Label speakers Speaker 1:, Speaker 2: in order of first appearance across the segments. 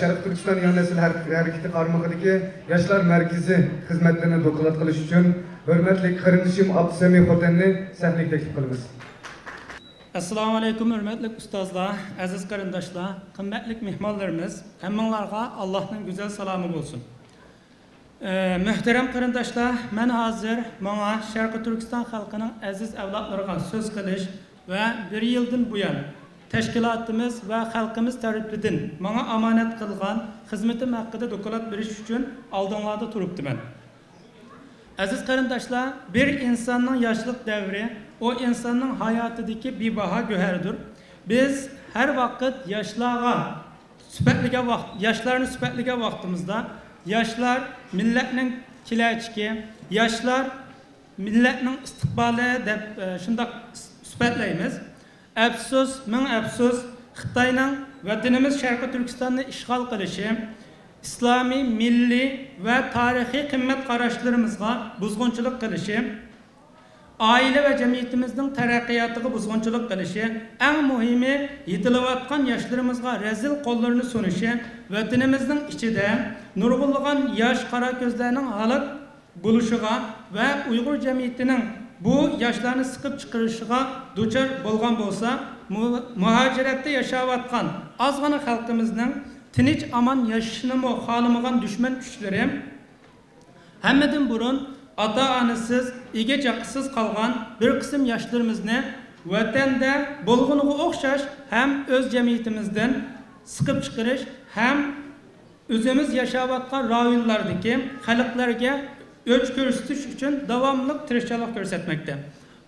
Speaker 1: sharq turkiston yon nesil harakati qarmog'idagi yoshlar markazi xizmatlarini doklad qilish uchun hurmatli qarindishim abdusami xotanni sahnaga taklif qilamiz
Speaker 2: Assalamu alaikum hürmetli ustazlar, aziz qarindoshlar, qimmatli mehmonlarimiz, hammanglarga Allohning go'zal salomi bo'lsin. Ee, muhtaram qarindoshlar, men hozir menga Sharqi Turkiston xalqining aziz avlodlariga so'z qilish va bir yildan buyon tashkilotimiz va xalqimiz tarafidan menga omonat qilgan xizmatim haqida doklad berish uchun oldinglarda turibdiman. Aziz qarindoshlar, bir insonning yoshlik davri o insanın hayatındaki bir baha göherdir. Biz her vakit yaşlara, süpetlige vakt, yaşlarını süpetlige vaktimizde, yaşlar milletin kileçki, yaşlar milletin istikbali de e, şunda süpetleyimiz. Əfsus, min əfsus, Xitayının vətənimiz Şərqi Türkistanı işğal qilishi, islomiy, milliy va tarixiy qimmat qarashlarimizga buzg'unchilik qilishi, oila va jamiyatimizning taraqqiyotiga buzg'unchilik qilishi, eng muhimi yetilayotgan yoshlarimizga razil qo'llarini sunishi, vatanimizning ichida nurg'unlagan yosh qora ko'zlarning halok bo'lishiga va Uyg'ur jamiyatining bu yoshlarni siqib chiqarishiga duchor bo'lgan bo'lsa, muhojiratda yashayotgan ozg'ina xalqimizning tinch aman yashashini xohlamagan dushman kuchlari hammadan burun ata-anasız, ege çakısız kalgan bir kısım yaşlarımızı vatanda bulgunuğa okşaş hem öz cemiyetimizden sıkıp çıkarış hem özümüz yaşavatkan rayonlardaki halklarga ölç görsütüş için devamlılık tirişçalık görsetmekte.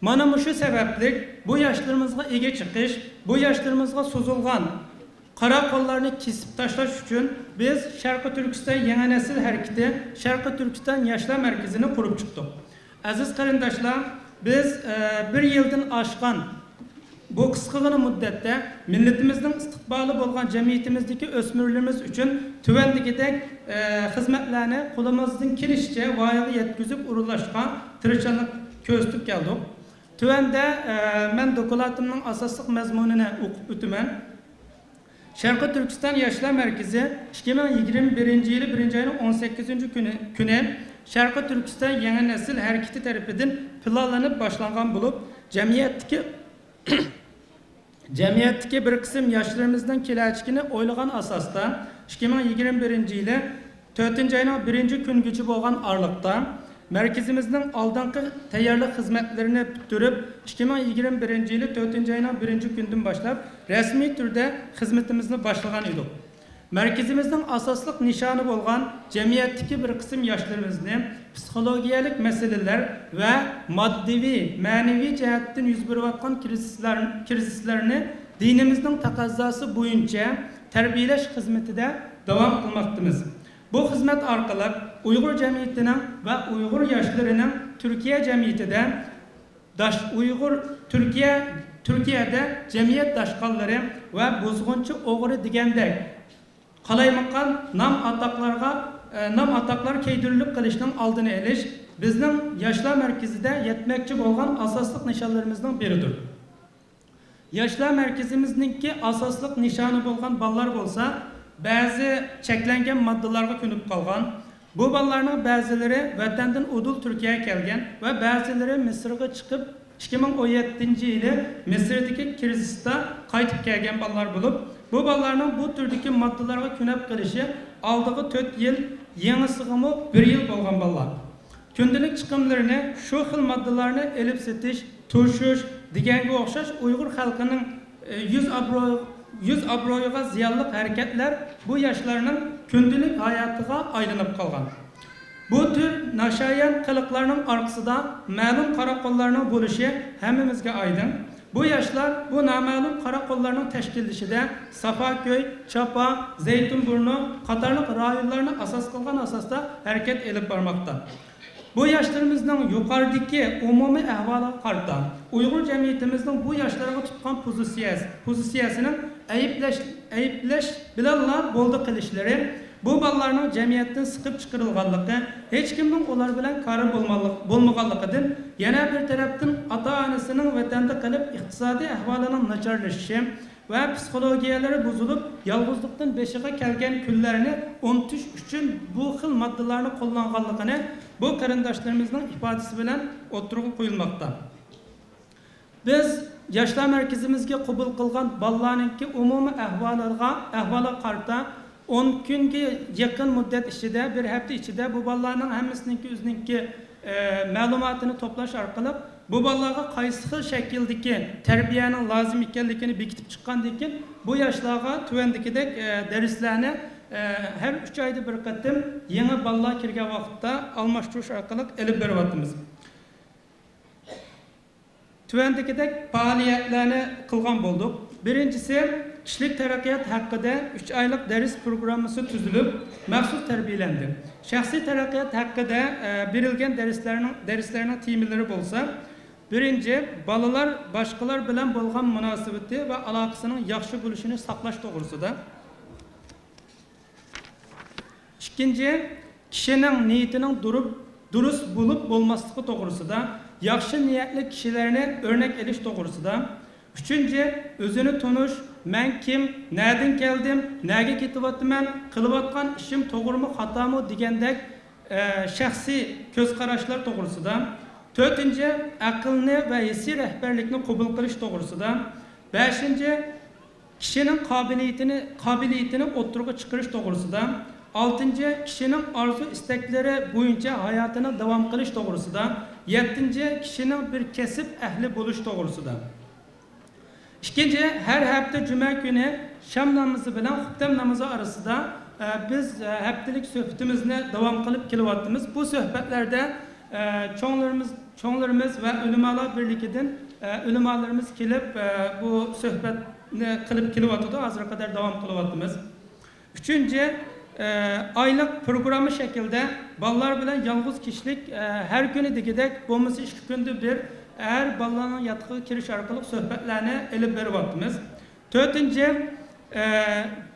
Speaker 2: Mana sebeplik bu yaşlarımızga ege çıkış, bu yaşlarımızga sozulgan Qara qo'llarni kesib tashlash uchun biz Sharqi Turkiston yangi nesil harakati Sharqi Turkiston yoshlar markazini qurib chiqdik. Aziz qarindoshlar, biz e, bir yildan oshgan bu qisqagina muddatda millatimizning istiqboli bo'lgan jamiyatimizdagi o'smirlarimiz uchun tuvandagidek e, xizmatlarni qo'limizdan kelishicha voyaga yetkazib urulashga tirishchilik ko'rsatib keldik. Tuvanda e, men doklatimning asosli mazmunini o'qib o'taman. Şarkı Türkistan Yaşlar Merkezi 2021 yılı 1. ayının 18. günü, güne Şarkı Türkistan Yeni Nesil Hareketi tarafından planlanıp başlangan bulup cemiyetteki cemiyetteki bir kısım yaşlarımızdan kilaçkini oylagan asasda 2021 yılı 4. ayının 1. gün gücü boğan arlıkta Merkezimizin aldanqı tayyorlik xizmatlarini bitirib 2021 yili 4 ayının 1 gündən başlab rasmiy turda xizmatimizni boshlagan edik. Merkezimizin asosliq nishoni bo'lgan jamiyatdagi bir qism yoshlarimizni psixologiyalik masalalar va moddiy, ma'naviy jihatdan yuz berayotgan krizislar, krizislarni dinimizning taqozosi bo'yicha tarbiyalash xizmatida davom qilmoqdamiz. Bu hizmet arkalık Uygur cemiyetinin ve Uygur yaşlarının Türkiye cemiyetinde daş Uygur Türkiye Türkiye'de cemiyet daşkalları ve bozguncu oğru digende kalaymakan nam ataklarga e, nam ataklar keydirilip kılışının aldığını eliş bizning yoshlar merkezida yetmekçi bo'lgan asosli nishonlarimizdan biridir. Yoshlar merkezimizningki asosli nishoni bo'lgan ballar bo'lsa, ba'zi cheklangan moddalarga ko'nib qolgan bu bolalarning ba'zilari vatandan udul turkiyaga kelgan va ba'zilari misrga chiqib 2017 yili misrdagi krizisda qaytib kelgan bolalar bo'lib bu bolalarning bu turdagi moddalarga ko'nab qilishi oldiga 4 yil yangisig'imi 1 yil bo'lgan bolalar kundalik chiqimlarini shu xil moddalarni elib setish tushish deganga o'xshash uyg'ur xalqining yuz obro'y yüz abroyuğa ziyarlık hareketler bu yaşlarının gündelik hayatıga aylanıp kalgan. Bu tür naşayan kılıklarının arkasında məlum karakollarının buluşu hemimizge aydın. Bu yaşlar bu namalum karakollarının teşkilişide Safaköy, Çapa, Zeytinburnu, Katarlık rayonlarını asas kılgan asasta hareket edip barmakta. Bu yaşlarımızın yukarıdaki umumi ehvala karta Uygur cemiyetimizin bu yaşlara tutkan pozisiyası, pozisiyasının ayıplash ayıplash bilanla bo'ldi qilishlari bu bolalarning jamiyatdan siqib chiqarilganligi hech kimning ular bilan kari bo'lmaganligidan yana bir tarafdan ota onasining vatanda qilib iqtisodiy ahvolining nacharlashishi ve psikologiyaları bozulup yalgızlıktan beşiğe kelgen günlerini unutuş için bu xil maddelarını kullanganlıkını bu karındaşlarımızın ifadesi bilen oturuğa koyulmakta. Biz Yaşlar merkezimizge qabul qilgan bolalarninki umumiy ahvoliga ahvoli qarta 10 kunga yaqin muddat ichida bir hafta ichida bu bolalarning hammasiniki o'zininki e, ma'lumotini to'plash orqali bu bolalarga qaysi xil shakldagi tarbiyaning lozim ekanligini bekitib chiqqandan keyin bu yoshlarga tuvandikidek e, darslarni e, har uch oyda bir qatim yangi bolalar kirgan vaqtda almashtirish orqali ilib beryapmiz Tuvandikidek faaliyetlerini kılgan bulduk. Birincisi, kişilik terakkiyat hakkında 3 aylık ders programısı tüzülüp mahsus terbiyelendi. Şahsi terakkiyat hakkında e, birilgen derslerinin derslerine timileri bolsa, birinci, balalar başkalar bilen bolgan münasebeti ve alakasının yaxşı buluşunu saklaş doğrusuda. İkinci, kişinin niyetinin durup, durus bulup bulmaslığı doğrusuda yaxşı niyetli kişilerini örnek ediş doğrusuda. Üçüncü, özünü tunuş, men kim, nereden geldim, nereye ketivatman, kılıvatkan işim doğru mu, hata mı degandek e, şahsi göz kararışlar doğrusuda. Dördüncü, akılını ve hissi rehberlikini kabul kılış doğrusuda. Beşinci, kişinin kabiliyetini, kabiliyetini oturuğa çıkarış doğrusuda. Altıncı, kişinin arzu istekleri boyunca hayatını devam kılış doğrusuda. Yettinci, kişinin bir kesip ehli buluş doğrusuda. İkinci, her hafta cuma günü Şam namazı bilen Hüttem namazı arasında e, biz e, haftalık sohbetimizni devam kılıp kelyapmiz. Bu sohbetlerde e, ve ulemalar birlikinden e, ulemalarımız kelip e, bu kelyaptı. Azra kadar devam kelyapmiz. Üçüncü, e, aylık programı şekilde ballar bilen yalnız kişilik e, her günü digidek bulması iki günde bir eğer ballarının yatığı kiriş arkalık sohbetlerini elip beriyapmiz. Dördüncü, e,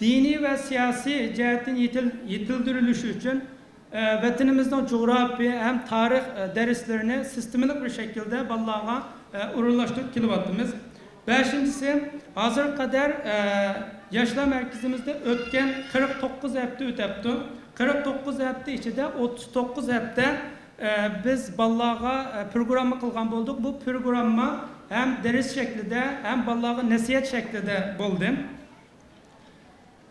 Speaker 2: dini ve siyasi cihetin yetil, yetildirilişi için e, vatanımızdan coğrafi hem tarih e, derslerini sistematik bir şekilde ballarga e, urunlaştırıp kelyapmiz. Beşincisi, hazır kadar e, yaşlar merkezimizde ötken 49 hafta ötepti. 49 hafta içinde 39 hafta e, biz ballarga e, programma kılgan bulduk. Bu programma hem ders şeklinde hem ballarga nasihat şeklinde buldu.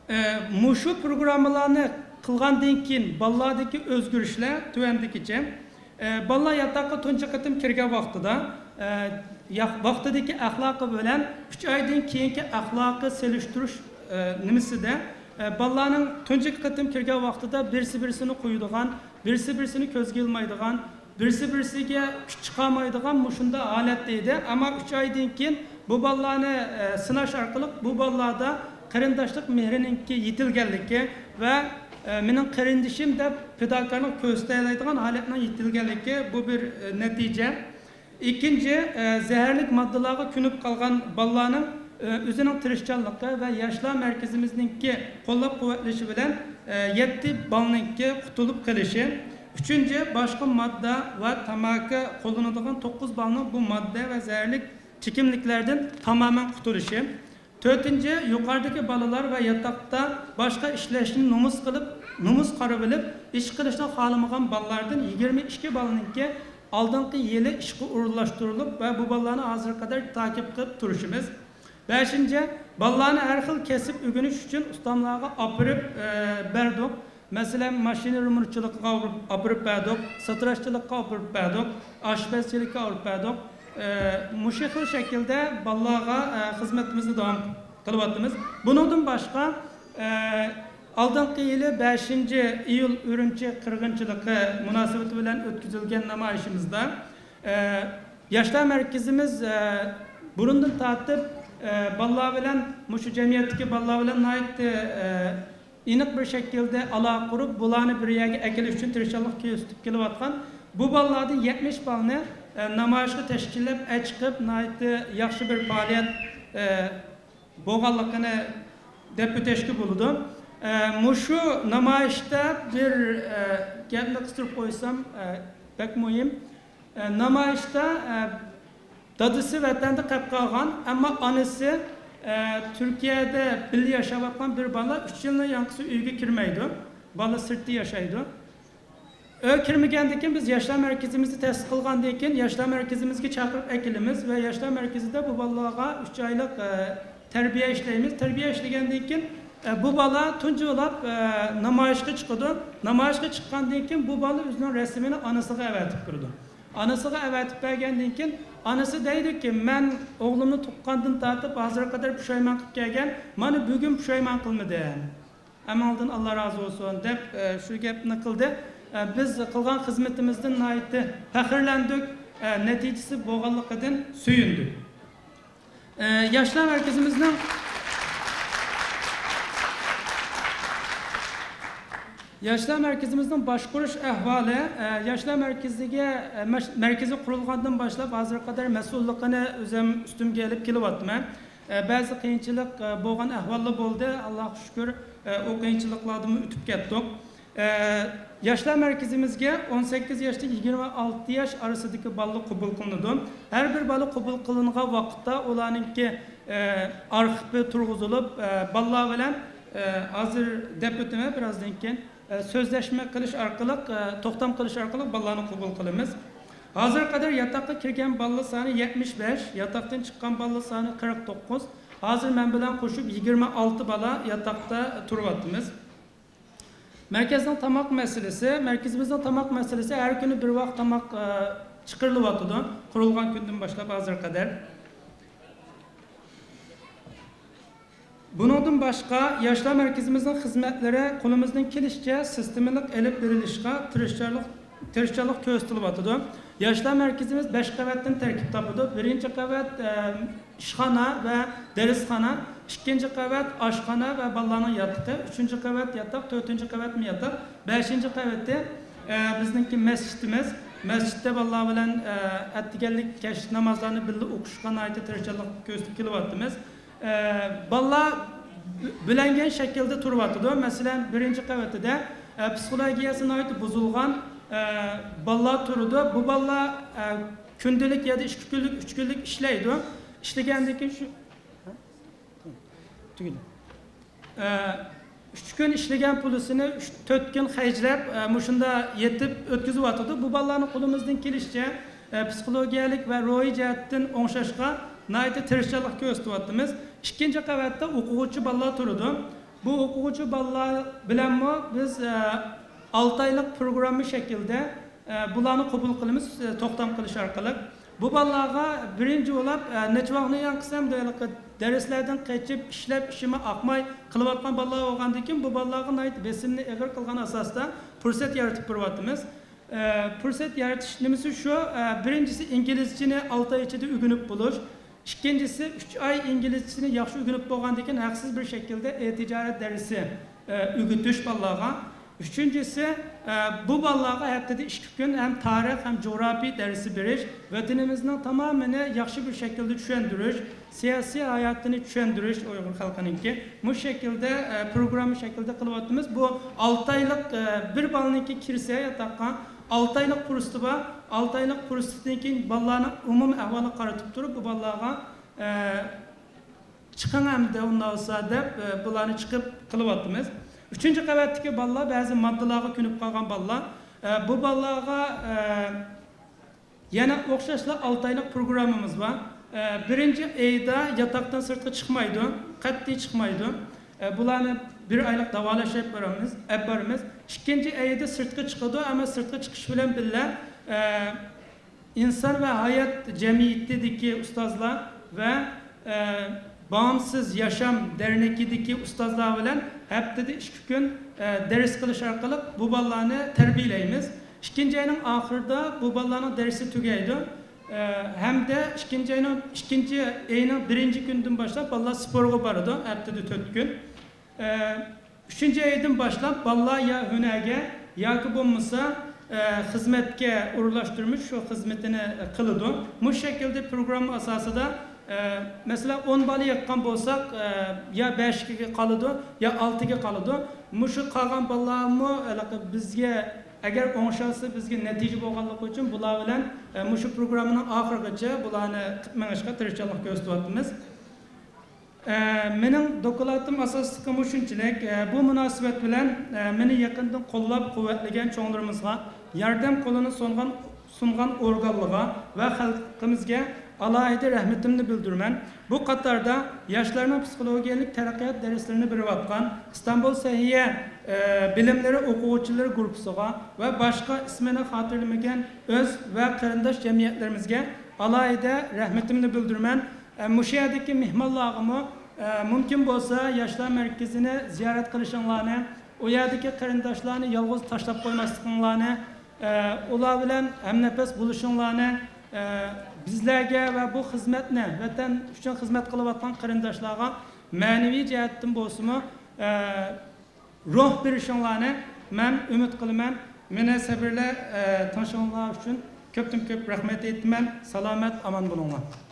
Speaker 2: E, muşu programmalarını kılgandan keyin ballardaki özgürüşler tuvandikice e, ballar yatakka tunca katım kirgen vaqtida e, vaqtidagi axloqi bilan uch oydan keyingi axloqi selishtirish e, nimasida e, bolalarning tunji qatim kirgan vaqtida birisi birisini qo'yadigan birisi birisini ko'zga ilmaydigan birisi birisiga kuch chiqolmaydigan mushunda holatda edi ammo uch oydan keyin bu bolalarni e, sinash orqali bu bolalarda qarindoshlik mehrininki yetilganligi va e, mening qarindishim deb pedagoglarni ko'rsatadigan holatni yetilganligi bu bir e, natija İkinci, e, zehirlik maddelerine künüp kalgan ballarının e, özünün tırışçanlıkta ve yaşlar merkezimizdeki kollap kuvvetleşi bilen e, yetti balınınki kutulup kılışı. Üçüncü, başka madde ve tamaki kullanılan 9 balının bu madde ve zehirlik çekimliklerden tamamen kurtuluşu. Dördüncü, yukarıdaki balılar ve yatakta başka işleşini numus kılıp, numus karabilip, iş kılışına halamagan ballardan 22 balınınki aldınғы yili ishga o'rinlashtirilib va bu bolalarni hozirga qadar takip qilib turishimiz beshinchi bolalarni har xil kesib o'rganish uchun ustamlarga opirib e, berdik masalan mashina remurchilikqa opirib berdik satrashchilikqa opirib berdik oshpazchilikka olib berdik e, xil shaklda bolalarga e, xizmatimizni davom qilyapmiz bundan boshqa Aldınqı yılı 5. iyul Ürümçi Kırgınçılığı münasebeti bilen ötküzülgen namayişimizde e, Yaşlar Merkezimiz e, e, balla bilen muşu cemiyetteki balla bilen ait e, inik bir şekilde ala kurup bulanı bir yere ekiliş için tirişallık köstüp kelyapkan bu ballarda 70 balını e, namayışga teşkillep çıkıp naiti yaxşı bir faaliyet e, boğallıkını deputeşki buldu. E, muşu namayişte bir e, gapni qistirib qo'ysam e, bek muhim. E, namayishda e, dadisi vatanda qolib qolgan ammo onasi e, Türkiye'de birli yaşayotgan bir bala 3 yılın yankısı uyga kirmeydi. Bala sırtı yaşaydı. Ö kirmegenden keyin biz yoshlar markazimizni ta'sis qilgandan keyin yoshlar markazimizga chaqirib akilimiz va yoshlar markazida bu bolalarga 3 oylik e, tarbiya ishlaymiz. Tarbiya ishlagandan keyin e, bu bola tunji bo'lib e, namoyishga chiqadi. Namoyishga chiqqandan keyin bu bola o'zining rasmini onasiga avatib turdi. Onasiga avatib bergandan onasi deydiki, men o'g'limni tuqqandan tortib hozirga qadar pushaymon qilib kelgan, mana bugun pushaymon qilmadim. Amaldan Allah razı olsun deb e, shu gapni qildi. E, biz qilgan xizmatimizdan nihoyatda faxrlandik, e, natijasi bo'lganligidan suyundik. E, yoshlar markazimizning Yoshlar markazimizning boshqarish ahvoli e, yoshlar markaziga e, markazi qurilgandan boshlab hozirga qadar mas'ulligini o'zim ustimga olib kelyapman. E, Ba'zi qiyinchilik e, bo'lgan ahvollar bo'ldi. Allohga shukr, e, u qiyinchiliklardan o'tib ketdik. E, Yoshlar markazimizga 18 yoshdan 26 yosh orasidagi bolalar qabul qilinadi. Har bir bola qabul qilingan vaqtda ularningki e, arxivi turg'izilib, e, bolalar bilan hozir deb o'taman birozdan keyin e, so'zlashma qilish orqali, e, to'xtam qilish orqali bolalarni qabul qilamiz. Hozir qadar yotoqqa kirgan bolalar soni 75, yotoqdan chiqqan bolalar soni 49. Hozir men bilan qo'shib 26 bola yotoqda turyapmiz. Merkezden tamak meselesi, merkezimizden tamak meselesi her günü bir vaqt tamak e, çıkarılıvatıdı. Kurulgan günden başlap hazır kadar. Bundan başqa Yaşlar Merkezimizin xizmətlləri qolumuzdan kelişçə sistemlik elib verilişə tirişçilik tirişçilik göstərilətidir. Yaşlar Merkezimiz 5 qavatdan tərkib tapıdı. Birinci qavat e, işxana və dərisxana, ikinci qavat aşxana və balaların yatığı, üçüncü qavat yataq, dördüncü qavat mı yataq, beşinci qavatda e, bizningki məscidimiz. Məsciddə balalar bilan e, atdiganlik kəş namazlarını birlikdə oquşqan ayda tirişçilik göstərib kelyapmiz. e, balla bilingen şekilde turvatıdı. Mesela birinci qavatida e, psixologiyasına ait buzulgan e, balla turudu. Bu balla e, gündelik ya da iki günlük, üç günlük işleydi. İşlegендeki şu... Ha? Tamam. Tügüldü. E, üç gün işlegen pulusunu üç, dört gün heclep e, muşunda yetip ötküzü atıdı. Bu ballarını kolumuzdan kelişçe e, psikologiyalik ve ruhi cihetten naiti tirişçilik göstəriyyatımız. İkinci qavatda o'quvchi bolalar turadi. Bu o'quvchi bolalar bilan mi biz 6 oylik programma shaklida e, bularni qabul qilamiz, e, to'xtam qilish orqali. Bu bolalarga birinchi bo'lib e, necha vaqtni yan qilsam darslardan qochib ishlab ishimi oqmay qilayotgan bolalar bo'lgandan keyin bu bolalarga besimni eg'ir qilgan asosda fursat yaratib beryapmiz. E, fursat yaratish nimasi shu, e, birinchisi inglizchani 6 oy ichida o'rganib bo'lish. İkincisi 3 ay İngilizcesini yaxşı öğrenip bolgandan keyin haksız bir şekilde e-ticaret dersi e, öğütüş ballağa. Üçüncüsü e, bu ballağa haftada 2 gün hem tarih hem coğrafi dersi beriş, vatanimizin tamamını yaxşı bir şekilde düşündürüş, siyasi hayatını düşündürüş Uygur halkınınki. Bu şekilde e, programı şekilde kılıvatımız. Bu 6 aylık e, bir balınınki kirseye yatakkan алты айлық курсты ба алты айлық курстуктан кийин балаларны умум абалын каратып туруп бул балаларга чыккан амда болсо деп буларны чыгып кылып атабыз үчүнчү кабаттагы балалар баазы маддаларга көнүп калган балалар бул балаларга yana o'xshashla olti oylik programmamiz var. birinchi айда жатақтан sirtqa chiqmaydi qat'iy chiqmaydi. Bularni bir davolash olib boramiz, olib boramiz. Ikkinchi oyda sirtqa chiqadi, ammo sirtqa chiqish bilan birga e, insan ve hayat cemiyetindeki ustazlar ve e, bağımsız yaşam dernekideki ustazlar bilen haftada iki gün e, ders kılış arkalı bu ballarını terbiyeleyimiz. İkinci ayının ahırda bu balların dersi tügeydi. E, hem de ikinci ayının, ikinci ayının birinci günden başlayıp ballar spora barıdı haftada dört gün. üçüncü oyatdan boshlab balla ya hünege yoki e, xizmatga o'rinlashtirmish shu xizmatini kılıdı. bu shaklda programma asosida e, masalan o'n ball yiqqan bo'lsak e, yo beshga qoladi yo oltiga qoladi mushu qolgan bolalarni bizga agar o'ngshasi bizga natija bo'lganligi uchun bular bilan bu şu oxirigacha bularni qilib minishga tırışçalık ko'rsatyapmiz e, mening dokulatım asosliqim shunchalik e, bu munosabat bilan e, meni yaqindan qo'llab quvvatlagan cho'nglarimizga yordam qo'lini sungan sungan organlığa ve xalqimizga alohida rahmatimni bildiraman bu qatorda yoshlarning psixologiyalik taraqqiyot darslarini berayotgan istanbul sahiya e, bilimlari o'quvchilari guruhiga va boshqa ismini xotirlamagan o'z va qarindosh jamiyatlarimizga alohida rahmatimni bildiraman e, mushu yerdagi mumkin bo'lsa yoshlar markazini ziyorat qilishinglarni u yerdagi qarindoshlarni yolg'iz tashlab qo'ymasliginglarni e, ular bilan hamnafas bo'lishinglarni bizlarga va bu xizmatni vatan uchun xizmat qilayotgan qarindoshlarga ma'naviy jihatdan bo'lsinmi ruh berishinglarni man umid qilaman meni sabrla e, tinglashinglar uchun ko'pdan ko'p rahmat aytaman salomat omon bo'linglar